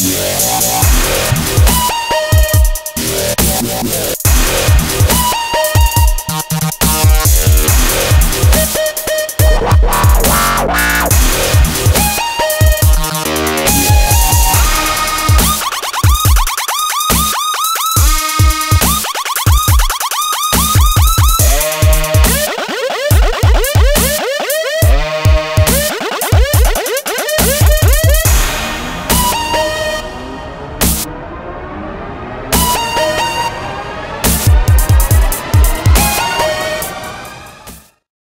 Yeah.